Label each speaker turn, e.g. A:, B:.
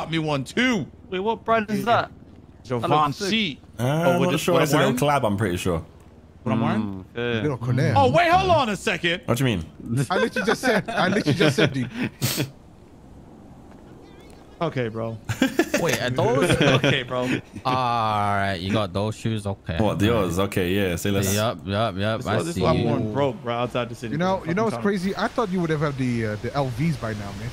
A: cop me one too.
B: Wait, what brand is that?
A: Givenchy.
C: Uh,
A: Oh,
C: I'm
A: with
C: not sure. It's a little collab. I'm pretty sure.
A: What I'm wearing?
B: Yeah.
D: Little
A: Oh wait, hold on a second.
C: What do you mean?
D: I literally just said. I literally just said, dude.
A: Okay, bro.
E: Wait, are those?
A: okay, bro.
E: All right, you got those shoes. Okay.
C: What yours? Okay, yeah. Say less.
E: Yep, yep, yep.
A: This,
E: I
A: this is
E: see
A: why I'm
E: you.
A: broke, bro, outside the city.
D: You know, you know what's crazy? I thought you would have had the uh, the LVs by now, man.